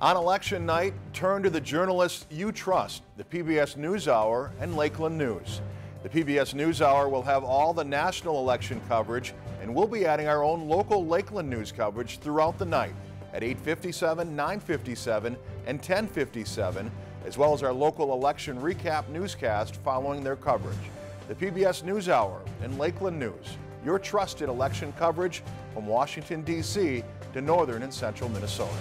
On election night, turn to the journalists you trust, the PBS NewsHour and Lakeland News. The PBS NewsHour will have all the national election coverage, and we'll be adding our own local Lakeland news coverage throughout the night at 857, 957, and 1057, as well as our local election recap newscast following their coverage. The PBS NewsHour and Lakeland News, your trusted election coverage from Washington, D.C. to northern and central Minnesota.